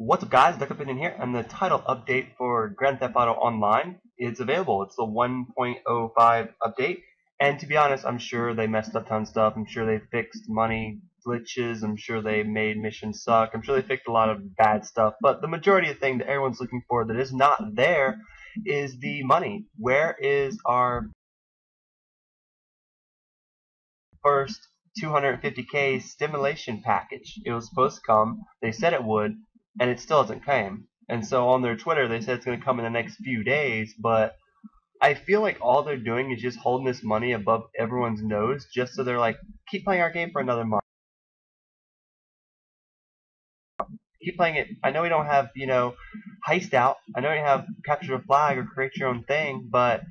What's up guys, Duck Opinion here, and the title update for Grand Theft Auto Online is available. It's the 1.05 update, and to be honest, I'm sure they messed up ton of stuff. I'm sure they fixed money glitches. I'm sure they made missions suck. I'm sure they fixed a lot of bad stuff, but the majority of the thing that everyone's looking for that is not there is the money. Where is our first 250k stimulation package? It was supposed to come. They said it would and it still hasn't come. And so on their Twitter, they said it's going to come in the next few days, but I feel like all they're doing is just holding this money above everyone's nose just so they're like, keep playing our game for another month. Keep playing it. I know we don't have, you know, heist out. I know we have capture a flag or create your own thing, but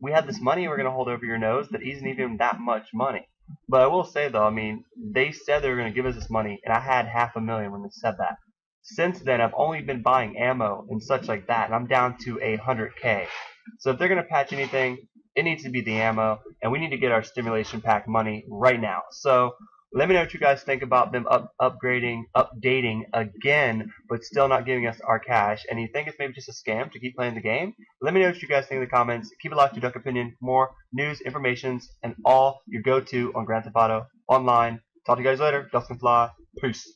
we have this money we're going to hold over your nose that isn't even that much money. But I will say though, I mean, they said they were going to give us this money, and I had half a million when they said that. Since then, I've only been buying ammo and such like that, and I'm down to a 100k. So if they're going to patch anything, it needs to be the ammo, and we need to get our stimulation pack money right now. So let me know what you guys think about them up, upgrading, updating again, but still not giving us our cash. And you think it's maybe just a scam to keep playing the game? Let me know what you guys think in the comments. Keep it locked to Duck Opinion for more news, informations, and all your go-to on Grand Theft Auto online. Talk to you guys later. Dustin Fly. Peace.